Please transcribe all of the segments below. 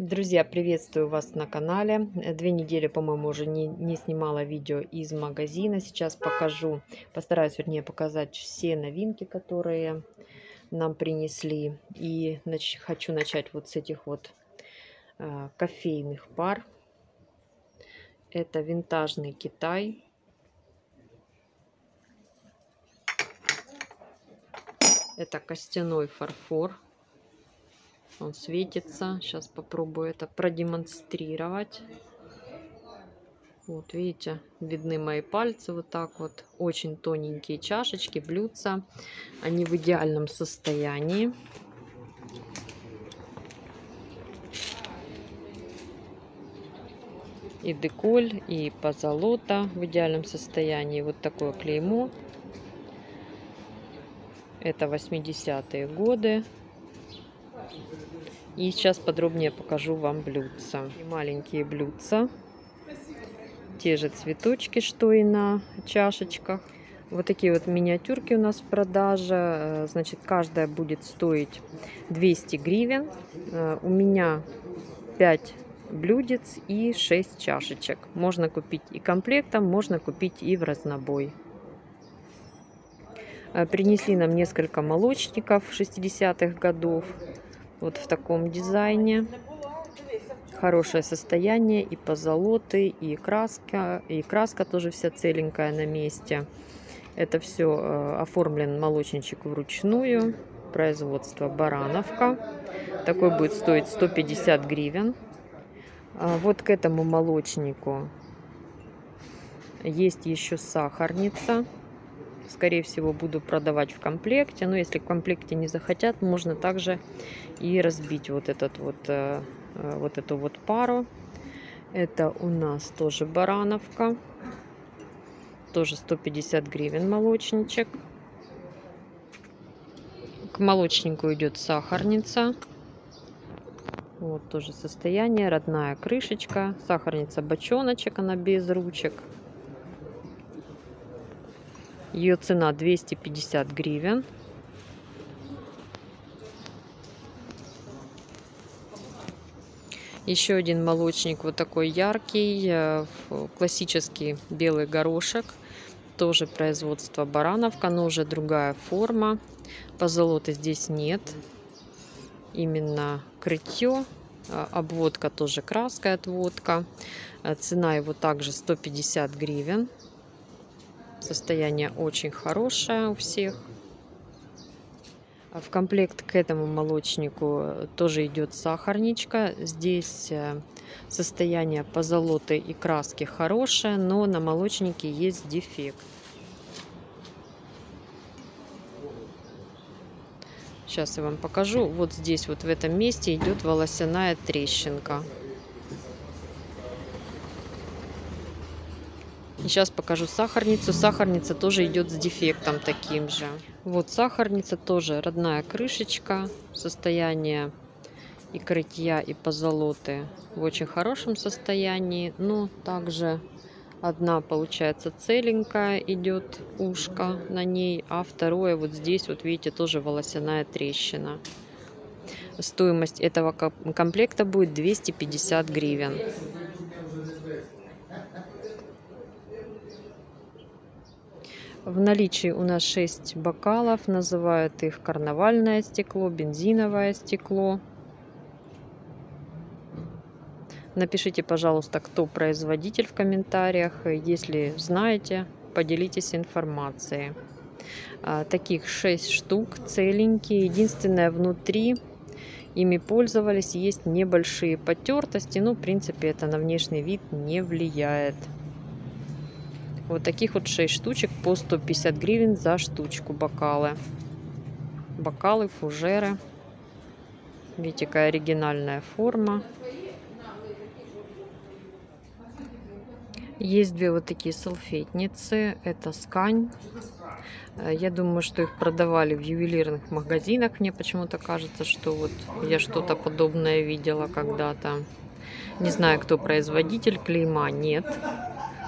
Друзья, приветствую вас на канале. Две недели, по-моему, уже не, не снимала видео из магазина. Сейчас покажу, постараюсь, вернее, показать все новинки, которые нам принесли. И нач хочу начать вот с этих вот э, кофейных пар. Это винтажный Китай. Это костяной фарфор он светится. Сейчас попробую это продемонстрировать. Вот, видите, видны мои пальцы вот так вот. Очень тоненькие чашечки, блюдца. Они в идеальном состоянии. И деколь, и позолота в идеальном состоянии. Вот такое клеймо. Это 80-е годы. И сейчас подробнее покажу вам блюдца. И маленькие блюдца. Те же цветочки, что и на чашечках. Вот такие вот миниатюрки у нас в продаже. Э, значит, каждая будет стоить 200 гривен. Э, у меня 5 блюдец и 6 чашечек. Можно купить и комплектом, можно купить и в разнобой. Э, принесли нам несколько молочников 60-х годов. Вот в таком дизайне. Хорошее состояние и позолоты, и краска. И краска тоже вся целенькая на месте. Это все э, оформлен молочничек вручную. Производство Барановка. Такой будет стоить 150 гривен. А вот к этому молочнику есть еще сахарница. Скорее всего, буду продавать в комплекте. Но если в комплекте не захотят, можно также и разбить вот, этот вот, э, э, вот эту вот пару. Это у нас тоже барановка. Тоже 150 гривен молочничек. К молочнику идет сахарница. Вот тоже состояние. Родная крышечка. Сахарница бочоночек. Она без ручек. Ее цена 250 гривен. Еще один молочник, вот такой яркий, э, классический белый горошек. Тоже производство Барановка, но уже другая форма. Позолоты здесь нет. Именно крытье. Э, обводка тоже краска отводка. Э, цена его также 150 гривен. Состояние очень хорошее у всех. В комплект к этому молочнику тоже идет сахарничка. Здесь э, состояние позолоты и краски хорошее, но на молочнике есть дефект. Сейчас я вам покажу. Вот здесь, вот в этом месте идет волосяная трещинка. Сейчас покажу сахарницу. Сахарница тоже идет с дефектом таким же. Вот сахарница тоже родная крышечка. Состояние и крытья, и позолоты в очень хорошем состоянии. Но также одна получается целенькая идет ушко на ней, а второе вот здесь вот видите тоже волосяная трещина. Стоимость этого комплекта будет 250 гривен. В наличии у нас 6 бокалов. Называют их карнавальное стекло, бензиновое стекло. Напишите, пожалуйста, кто производитель в комментариях. Если знаете, поделитесь информацией. А, таких 6 штук, целенькие. Единственное, внутри ими пользовались, есть небольшие потертости. Ну, в принципе, это на внешний вид не влияет. Вот таких вот 6 штучек по 150 гривен за штучку бокалы. Бокалы, фужеры. Видите, какая оригинальная форма. Есть две вот такие салфетницы. Это скань. Я думаю, что их продавали в ювелирных магазинах. Мне почему-то кажется, что вот я что-то подобное видела когда-то. Не знаю, кто производитель, клейма нет.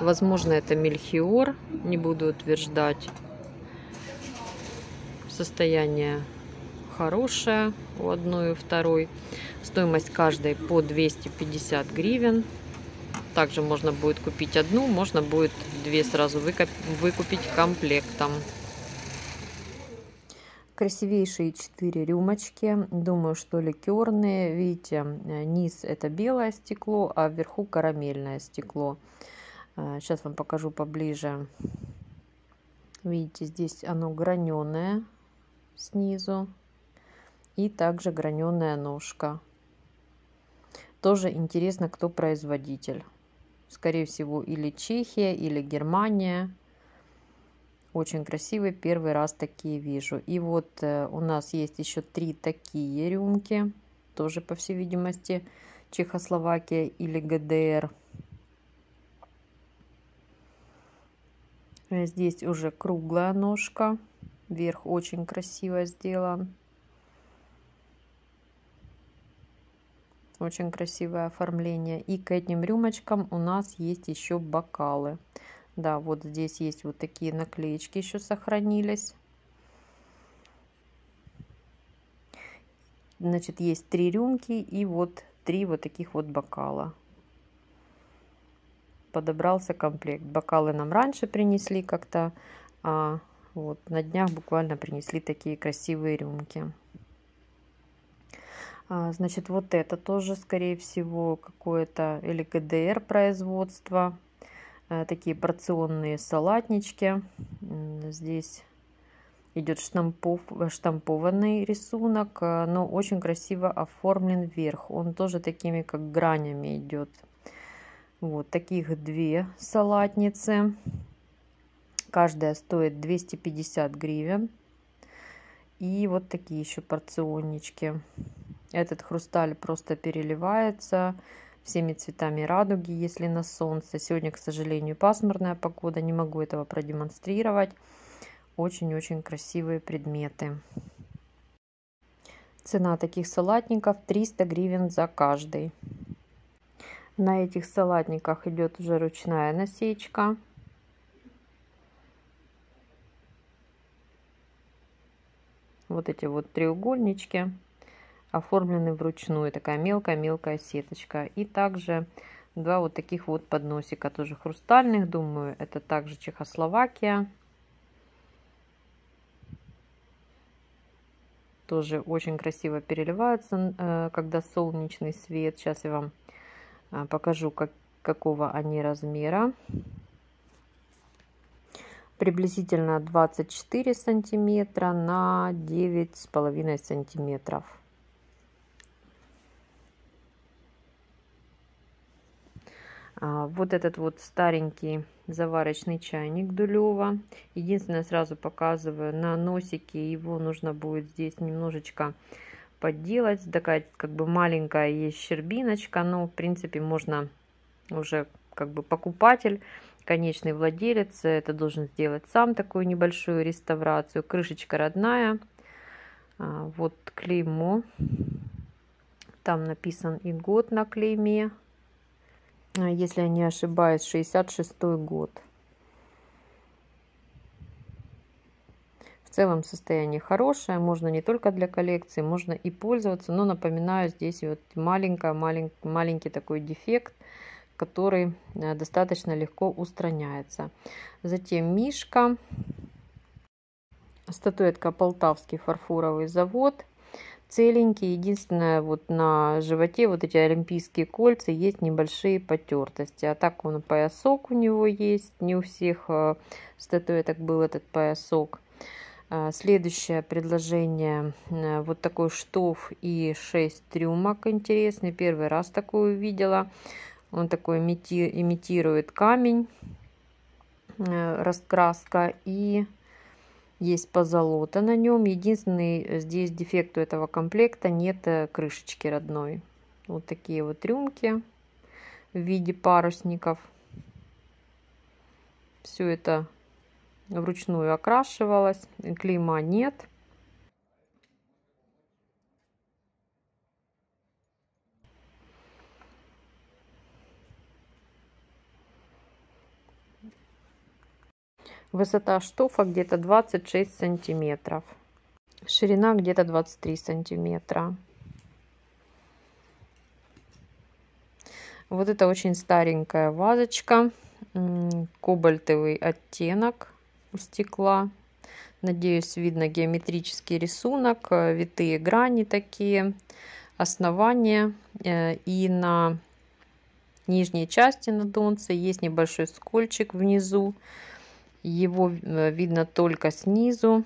Возможно, это мельхиор, не буду утверждать. Состояние хорошая у одной и второй. Стоимость каждой по 250 гривен. Также можно будет купить одну, можно будет две сразу выкупить комплектом. Красивейшие четыре рюмочки. Думаю, что ликерные. Видите, низ это белое стекло, а вверху карамельное стекло. Сейчас вам покажу поближе. Видите, здесь оно граненое снизу. И также граненая ножка. Тоже интересно, кто производитель. Скорее всего, или Чехия, или Германия. Очень красивый. Первый раз такие вижу. И вот э, у нас есть еще три такие рюмки. Тоже, по всей видимости, Чехословакия или ГДР. Здесь уже круглая ножка. Верх очень красиво сделан. Очень красивое оформление. И к этим рюмочкам у нас есть еще бокалы. Да, вот здесь есть вот такие наклеечки еще сохранились. Значит, есть три рюмки и вот три вот таких вот бокала. Подобрался комплект. Бокалы нам раньше принесли как-то, а вот на днях буквально принесли такие красивые рюмки. А, значит, вот это тоже, скорее всего, какое-то или ГДР производство. А, такие порционные салатнички. Здесь идет штампов, штампованный рисунок, а, но очень красиво оформлен вверх. Он тоже такими как гранями идет. Вот таких две салатницы. Каждая стоит 250 гривен. И вот такие еще порционнички. Этот хрусталь просто переливается всеми цветами радуги, если на солнце. Сегодня, к сожалению, пасмурная погода, не могу этого продемонстрировать. Очень-очень красивые предметы. Цена таких салатников 300 гривен за каждый. На этих салатниках идет уже ручная насечка. Вот эти вот треугольнички оформлены вручную. Такая мелкая-мелкая сеточка. И также два вот таких вот подносика, тоже хрустальных. Думаю, это также Чехословакия. Тоже очень красиво переливаются, э, когда солнечный свет. Сейчас я вам покажу, как, какого они размера. Приблизительно 24 сантиметра на 9,5 сантиметров. А, вот этот вот старенький заварочный чайник Дулева. Единственное, сразу показываю, на носике его нужно будет здесь немножечко подделать. Такая как бы маленькая есть щербиночка, но в принципе можно уже как бы покупатель, конечный владелец, это должен сделать сам такую небольшую реставрацию. Крышечка родная. А, вот клеймо. Там написан и год на клейме. А, если я не ошибаюсь, 66 год. Целом состояние хорошее, можно не только для коллекции, можно и пользоваться, но напоминаю, здесь вот маленький, маленький, маленький такой дефект, который э, достаточно легко устраняется. Затем мишка, статуэтка Полтавский фарфоровый завод, целенький. Единственное, вот на животе вот эти олимпийские кольца есть небольшие потертости. А так он поясок у него есть. Не у всех э, статуэток был этот поясок. А, следующее предложение. Э, вот такой штоф и 6 трюмок интересный. Первый раз такой увидела. Он такой имитирует камень. Э, раскраска и есть позолота на нем. Единственный э, здесь дефект у этого комплекта нет крышечки родной. Вот такие вот рюмки в виде парусников. Все это вручную окрашивалось. Клейма нет. Высота штофа где-то 26 сантиметров. Ширина где-то 23 сантиметра. Вот это очень старенькая вазочка. Кобальтовый оттенок у стекла. Надеюсь, видно геометрический рисунок, э, витые грани такие, основания. Э, и на нижней части на донце есть небольшой скольчик внизу. Его э, видно только снизу.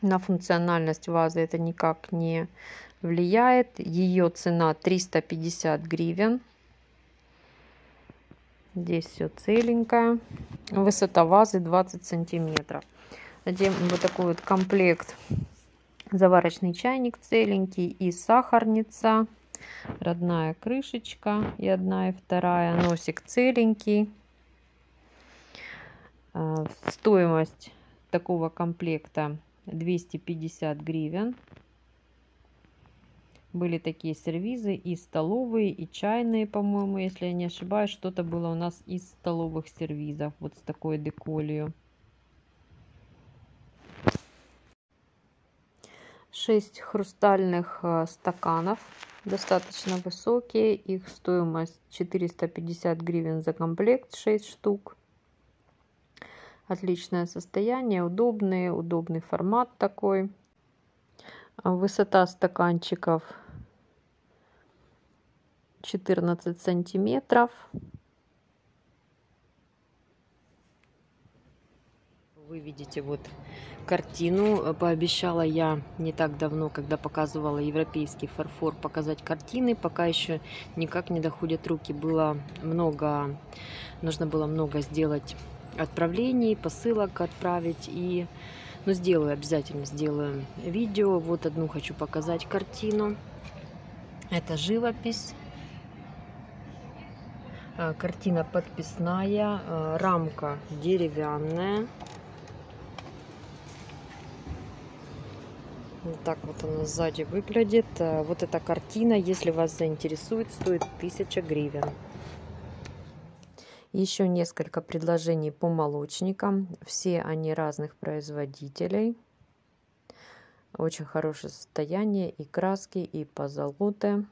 На функциональность вазы это никак не влияет. Ее цена 350 гривен. Здесь все целенькое. Высота вазы 20 сантиметров. Затем вот такой вот комплект. Заварочный чайник целенький и сахарница. Родная крышечка и одна и вторая. Носик целенький. А, стоимость такого комплекта 250 гривен. Были такие сервизы и столовые, и чайные, по-моему, если я не ошибаюсь. Что-то было у нас из столовых сервизов, вот с такой деколью. 6 хрустальных э, стаканов, достаточно высокие. Их стоимость 450 гривен за комплект, 6 штук. Отличное состояние, удобные, удобный формат такой. Высота стаканчиков 14 сантиметров. Вы видите вот картину. Пообещала я не так давно, когда показывала европейский фарфор, показать картины. Пока еще никак не доходят руки. Было много, нужно было много сделать отправлений, посылок отправить. И, ну, сделаю, обязательно сделаю видео. Вот одну хочу показать картину. Это живопись. А, картина подписная, а, рамка деревянная. Вот так вот она сзади выглядит. А, вот эта картина, если вас заинтересует, стоит 1000 гривен. Еще несколько предложений по молочникам. Все они разных производителей. Очень хорошее состояние и краски, и позолоты.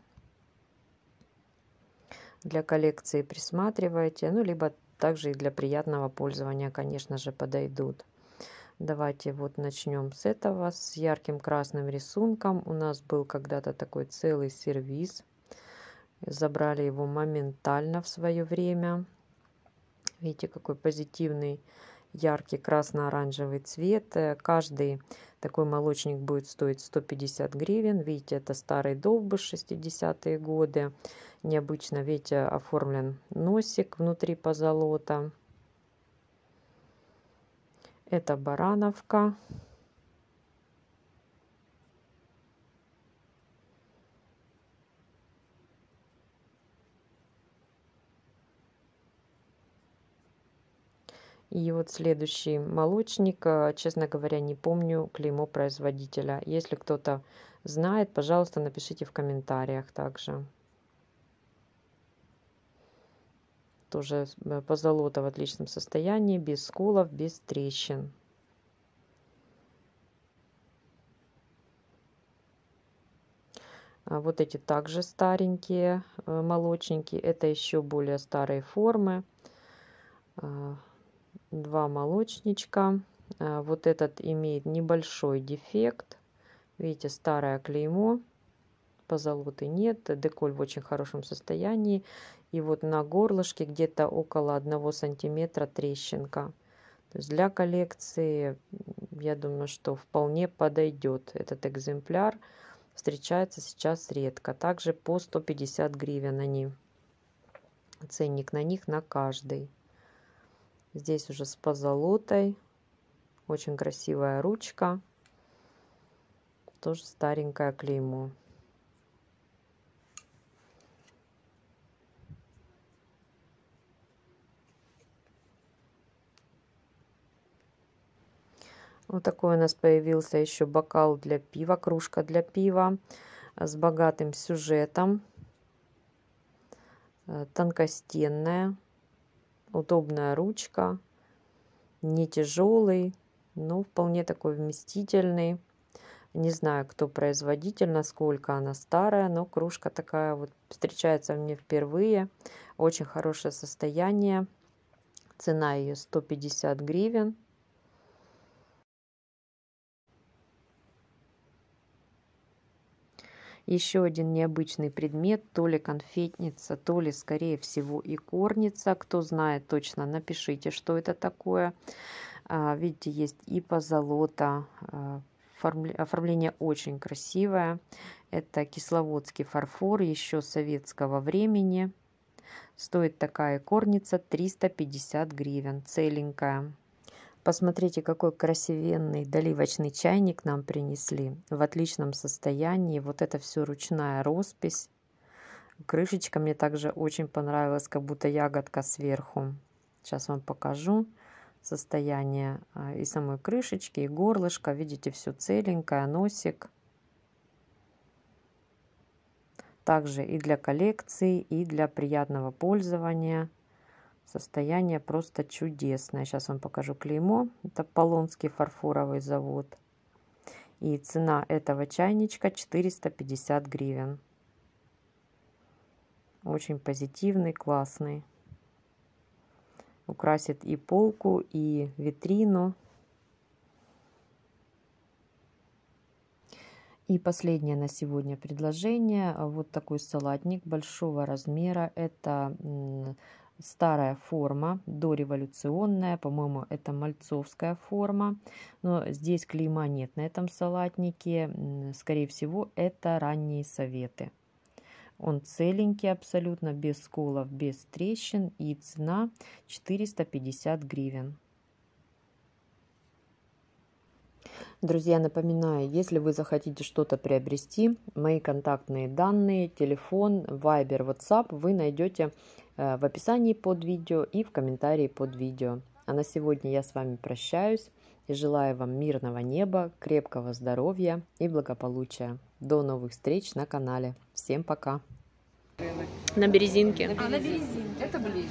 Для коллекции присматривайте, ну, либо также и для приятного пользования, конечно же, подойдут. Давайте вот начнем с этого, с ярким красным рисунком. У нас был когда-то такой целый сервиз. Забрали его моментально в свое время. Видите, какой позитивный, яркий красно-оранжевый цвет. Э, каждый такой молочник будет стоить 150 гривен. Видите, это старый довбыш 60-е годы. Необычно, видите, оформлен носик внутри позолота. Это барановка. И вот следующий молочник, э, честно говоря, не помню клеймо производителя. Если кто-то знает, пожалуйста, напишите в комментариях также. Тоже э, позолота в отличном состоянии, без сколов, без трещин. А вот эти также старенькие э, молочники. Это еще более старые формы а, два молочничка. А, вот этот имеет небольшой дефект. Видите, старое клеймо. Позолоты нет. Деколь в очень хорошем состоянии. И вот на горлышке где-то около одного сантиметра трещинка. То есть для коллекции, я думаю, что вполне подойдет этот экземпляр. Встречается сейчас редко. Также по 150 гривен они. Ценник на них на каждый. Здесь уже с позолотой. Очень красивая ручка. Тоже старенькое клеймо. Вот такой у нас появился еще бокал для пива, кружка для пива с богатым сюжетом. Э, тонкостенная удобная ручка, не тяжелый, но вполне такой вместительный. Не знаю, кто производитель, насколько она старая, но кружка такая вот встречается мне впервые. Очень хорошее состояние. Цена ее 150 гривен. Еще один необычный предмет, то ли конфетница, то ли, скорее всего, и корница. Кто знает точно, напишите, что это такое. А, видите, есть и позолота. А, оформление очень красивое. Это кисловодский фарфор еще советского времени. Стоит такая корница 350 гривен, целенькая. Посмотрите, какой красивенный доливочный чайник нам принесли. В отличном состоянии. Вот это все ручная роспись. Крышечка мне также очень понравилась, как будто ягодка сверху. Сейчас вам покажу состояние а, и самой крышечки, и горлышко. Видите, все целенькое, носик. Также и для коллекции, и для приятного пользования. Состояние просто чудесное. Сейчас вам покажу клеймо. Это Полонский фарфоровый завод. И цена этого чайничка 450 гривен. Очень позитивный, классный. Украсит и полку, и витрину. И последнее на сегодня предложение. Вот такой салатник большого размера. Это старая форма, дореволюционная, по-моему, это мальцовская форма, но здесь клейма нет на этом салатнике, скорее всего, это ранние советы. Он целенький абсолютно, без сколов, без трещин и цена 450 гривен. Друзья, напоминаю, если вы захотите что-то приобрести, мои контактные данные, телефон, Viber, WhatsApp вы найдете в описании под видео и в комментарии под видео. А на сегодня я с вами прощаюсь и желаю вам мирного неба, крепкого здоровья и благополучия. До новых встреч на канале. Всем пока. На березинке. А, на березинке. Это ближе.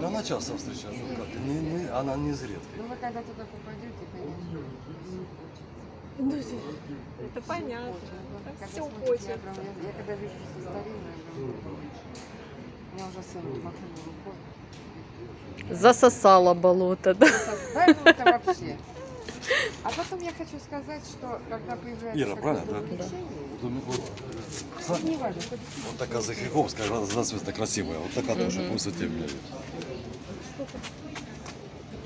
Ну, она часто встречается. Ну, как, не, не, она не из. Ну, вы когда туда попадете, конечно. Ну, это понятно. Все хочется. Я, когда вижу со старинной, я уже сын махнул рукой. Засосала болото, да? Да, ну это вообще. А потом я хочу сказать, что когда появляется Ира, правильно, да? увлечение, Вот, у- вот, не важно, такая Захиховская, зацветно красивая. Вот такая тоже по высоте у меня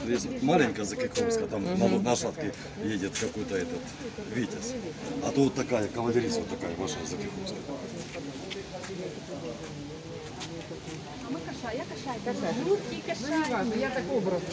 есть. Маленькая Захиховская, там на, на лошадке едет какой-то этот Витязь. А то вот такая кавалерист, вот такая ваша Захиховская. Мы кашай, я кашай. Кашай. Жуткий Ну, не кашай. важно, я так образно.